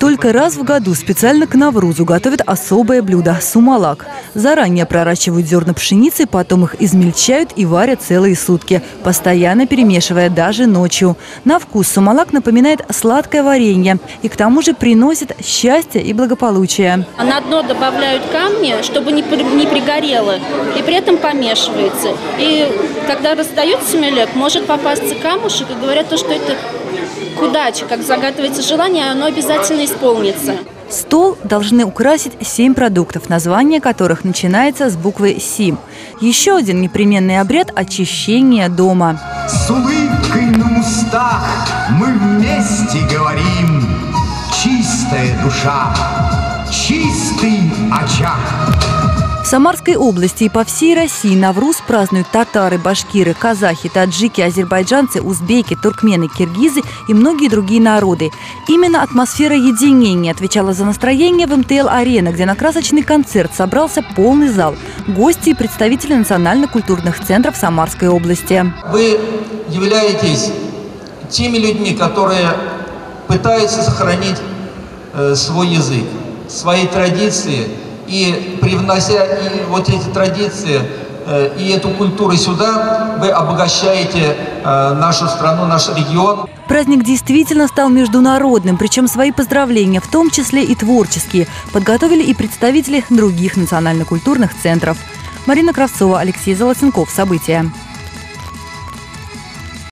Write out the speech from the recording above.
Только раз в году специально к Наврузу готовят особое блюдо – сумалак. Заранее проращивают зерна пшеницы, потом их измельчают и варят целые сутки, постоянно перемешивая даже ночью. На вкус сумалак напоминает сладкое варенье и к тому же приносит счастье и благополучие. На дно добавляют камни, чтобы не, при- не пригорело, и при этом помешивается. И когда раздают семелек, может попасться камушек, и говорят, то, что это к как загадывается желание, оно обязательно исполнится. Стол должны украсить семь продуктов, название которых начинается с буквы «Сим». Еще один непременный обряд – очищение дома. С улыбкой на устах мы вместе говорим Чистая душа, чистый очаг Самарской области и по всей России Навруз празднуют татары, башкиры, казахи, таджики, азербайджанцы, узбеки, туркмены, киргизы и многие другие народы. Именно атмосфера единения отвечала за настроение в МТЛ-арена, где на красочный концерт собрался полный зал. Гости и представители национально-культурных центров Самарской области. Вы являетесь теми людьми, которые пытаются сохранить э, свой язык, свои традиции, и привнося и вот эти традиции э, и эту культуру сюда, вы обогащаете э, нашу страну, наш регион. Праздник действительно стал международным, причем свои поздравления, в том числе и творческие, подготовили и представители других национально-культурных центров. Марина Кравцова, Алексей Золотенков. События.